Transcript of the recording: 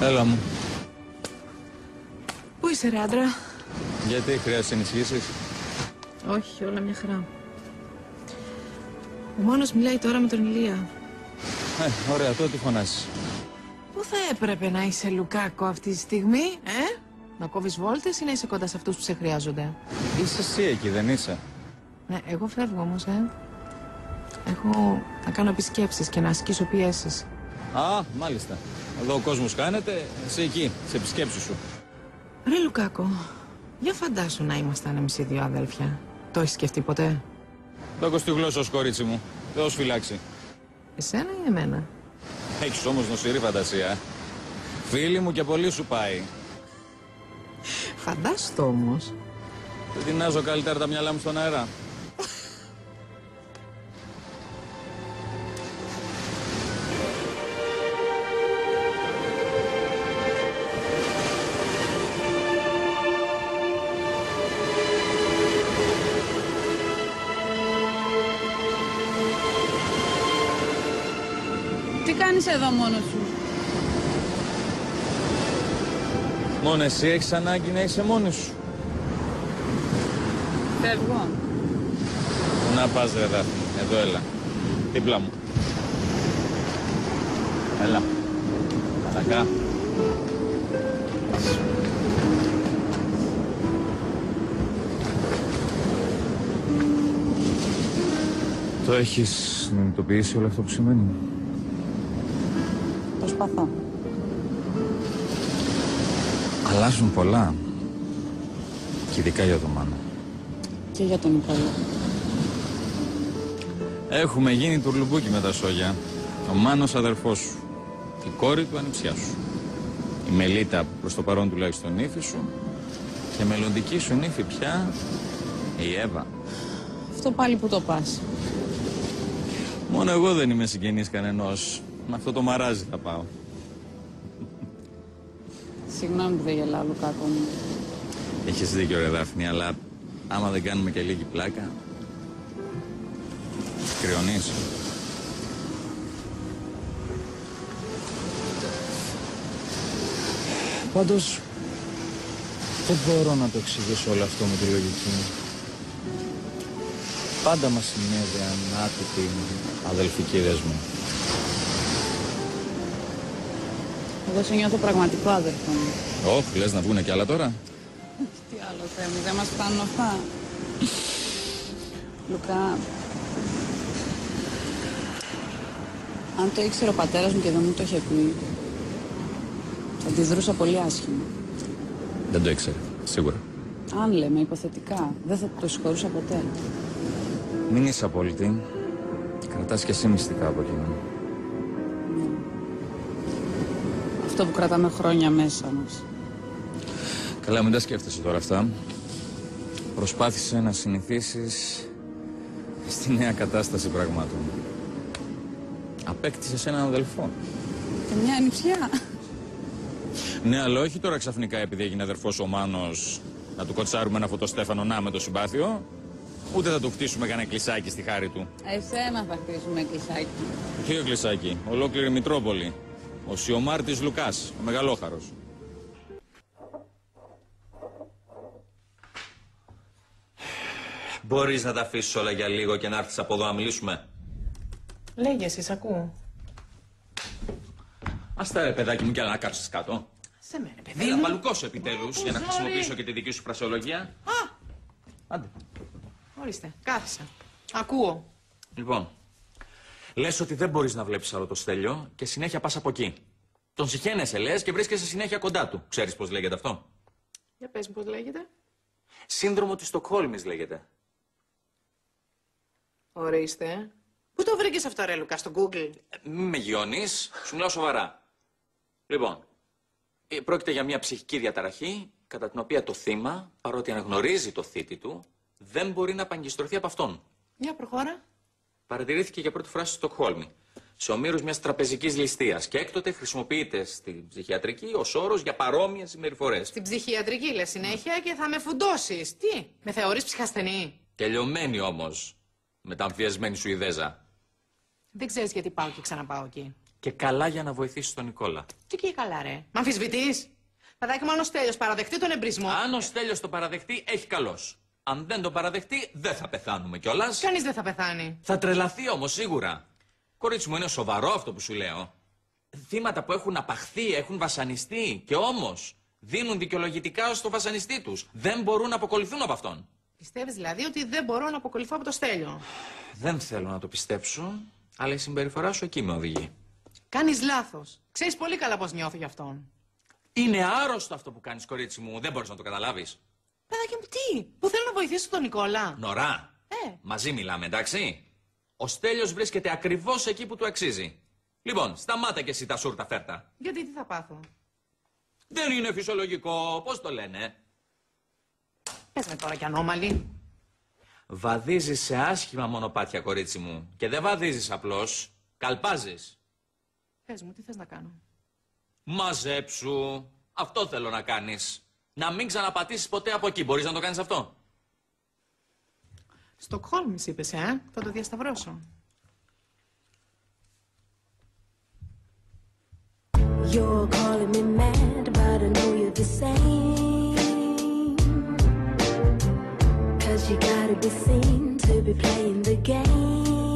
Έλα μου. Πού είσαι, ρε άντρα; Γιατί χρειάζεσαι ενισχύσει. Όχι, όλα μια χαρά. Ο μόνος μιλάει τώρα με τον Ηλία. Ε, ωραία, τότε τι φωνάζεις; Πού θα έπρεπε να είσαι Λουκάκο αυτή τη στιγμή, ε; Να κόβεις βόλτες ή να είσαι κοντά σε αυτούς που σε χρειάζονται; Είσαι εσύ εκεί, δεν είσαι; Ναι, εγώ φεύγω όμως, ε. Έχω να κάνω επισκέψεις και να ασκήσω πιέσεις. Α, μάλιστα. Εδώ ο κόσμος χάνεται, εσύ εκεί, σε επισκέψεις σου. Ρε Λουκάκο, για φαντάσου να ήμασταν εμείς οι δύο αδέλφια. Το έχεις σκεφτεί ποτέ; Δώκω στη γλώσσα σου, κορίτσι μου. Θεό φυλάξει. Εσένα ή εμένα; Έχεις όμως νοσηρή φαντασία. ε. Φίλη μου και πολύ σου πάει. Φαντάσου το όμως. Δεν τεινάζω καλύτερα τα μυαλά μου στον αέρα. Τι κάνεις εδώ μόνος σου; Μόνο εσύ έχεις ανάγκη να είσαι μόνη σου. Φεύγω. Πού να πας ρε Δάφνη, εδώ έλα. Δίπλα μου. Έλα. Μαλακά. Το έχεις συνειδητοποιήσει όλο αυτό που σημαίνει; Προσπαθώ. Αλλάζουν πολλά. Και ειδικά για το Μάνο. Και για τον Νικόλα. Έχουμε γίνει τουρλουμπούκι με τα σόγια. Ο Μάνος αδερφός σου. Η κόρη του ανιψιά σου. Η Μελίτα που προς το παρόν τουλάχιστον ύφη σου. Και μελλοντική σου νύφη πια η Εύα. Αυτό πάλι που το πας. Μόνο εγώ δεν είμαι συγγενής κανενός. Με αυτό το μαράζι θα πάω. Συγγνώμη που δεν γελάω, Λουκάκο μου. Έχεις δίκιο ρε Δάφνη, αλλά άμα δεν κάνουμε και λίγη πλάκα... Κρυονείς. Πάντως, δεν μπορώ να το εξηγήσω όλο αυτό με τη λογική μου. Πάντα μας συνέδεαν άτυποι αδελφικίδες μου. Εγώ σε νιώθω πραγματικό αδερφό μου. Όχι, λες να βγουνε κι άλλα τώρα; Τι άλλο θέλεις, δεν μας φτάνουν αυτά. Λουκά, αν το ήξερε ο πατέρας μου και δεν μου το είχε πει, θα αντιδρούσα πολύ άσχημα. Δεν το ήξερε, σίγουρα. Αν λέμε υποθετικά, δεν θα το συγχωρούσα ποτέ. Μην είσαι απόλυτη. Κρατάς και εσύ μυστικά από εκείνον. Αυτό που κρατάμε χρόνια μέσα μας. Καλά, μην τα σκέφτεσαι τώρα αυτά. Προσπάθησε να συνηθίσεις στη νέα κατάσταση πραγμάτων. Απέκτησες έναν αδελφό. Και μια ανιψιά. Ναι, αλλά όχι τώρα ξαφνικά επειδή έγινε αδερφός ο Μάνος να του κοτσάρουμε ένα φωτοστέφανο να με το συμπάθειο. Ούτε θα του χτίσουμε κανένα κλεισάκι στη χάρη του. Εσένα θα χτίσουμε κλεισάκι. Ποιο κλεισάκι, ολόκληρη Μητρόπολη. Ο Σιωμάρτης Λουκάς, ο μεγαλόχαρος. Μπορείς να τα αφήσεις όλα για λίγο και να έρθεις από εδώ να μιλήσουμε; Λέγε εσύ, σ' ακούω. Ας τα ρε παιδάκι μου κι άλλα να κάτσεις κάτω. Σε μένα, παιδί Έλα, μου. παλουκώσου επιτέλους για να Ζόρι. χρησιμοποιήσω και τη δική σου φρασιολογία. Α, Άντε. ορίστε, κάθισα. Ακούω. Λοιπόν, λες ότι δεν μπορείς να βλέπεις άλλο το στέλιο και συνέχεια πας από εκεί. Τον συχαίνεσαι λες και βρίσκεσαι συνέχεια κοντά του. Ξέρεις πώς λέγεται αυτό; Για πες μου πώς λέγεται. Σύνδρομο της Στοκχόλμης λέγεται. Ορίστε. Πού το βρήκες αυτό ρε Λουκά, στο Google; Ε, Μην με γιώνεις, σου μιλάω σοβαρά. Λοιπόν, ε, πρόκειται για μια ψυχική διαταραχή κατά την οποία το θύμα, παρότι αναγνωρίζει το θήτη του, δεν μπορεί να απαγκιστρωθεί από αυτόν. Για προχώρα. Παρατηρήθηκε για πρώτη φορά στη Στοκχόλμη, σε ομήρους μιας τραπεζικής ληστείας και έκτοτε χρησιμοποιείται στην ψυχιατρική ως όρος για παρόμοιες συμπεριφορές. Στην ψυχιατρική λες συνέχεια και θα με φουντώσεις. Τι, με θεωρείς ψυχασθενή; Τελειωμένη όμως, μεταμφιεσμένη σου ιδέζα. Δεν ξέρεις γιατί πάω και ξαναπάω εκεί. Και καλά για να βοηθήσεις τον Νικόλα. Τι και καλά, ρε. Μ' αμφισβητείς; Παιδάκι, μόνο τέλειο παραδεχτεί τον εμπρισμό. Αν ο Στέλιος το παραδεχτεί, έχει καλός. Αν δεν το παραδεχτεί, δεν θα πεθάνουμε κιόλας. Κανείς δεν θα πεθάνει. Θα τρελαθεί όμως σίγουρα. Κορίτσι μου, είναι σοβαρό αυτό που σου λέω. Θύματα που έχουν απαχθεί, έχουν βασανιστεί και όμως δίνουν δικαιολογητικά στο βασανιστή τους. Δεν μπορούν να αποκολληθούν από αυτόν. Πιστεύεις δηλαδή ότι δεν μπορώ να αποκολληθώ από το στέλιο; Δεν θέλω να το πιστέψω, αλλά η συμπεριφορά σου εκεί με οδηγεί. Κάνεις λάθος. Ξέρεις πολύ καλά πώς νιώθω γι' αυτόν. Είναι άρρωστο αυτό που κάνεις, κορίτσι μου. Δεν μπορείς να το καταλάβεις. Παιδάκι μου, τι, που θέλω να βοηθήσω τον Νικόλα. Νωρά. Ε. Μαζί μιλάμε, εντάξει. Ο Στέλιος βρίσκεται ακριβώς εκεί που του αξίζει. Λοιπόν, σταμάτα και εσύ τα σούρτα φέρτα. Γιατί τι θα πάθω; Δεν είναι φυσιολογικό, πώς το λένε. Πες με τώρα κι ανώμαλη. Βαδίζεις σε άσχημα μονοπάτια, κορίτσι μου. Και δεν βαδίζεις απλώς, καλπάζεις. Πες μου, τι θες να κάνω; Μαζέψου. Αυτό θέλω να κάνεις. Να μην ξαναπατήσεις ποτέ από εκεί. Μπορείς να το κάνεις αυτό; Στοκχόλμης είπες, ε. Θα το διασταυρώσω. You're calling me mad, but I know you're the same. Cause you gotta be seen to be playing the game.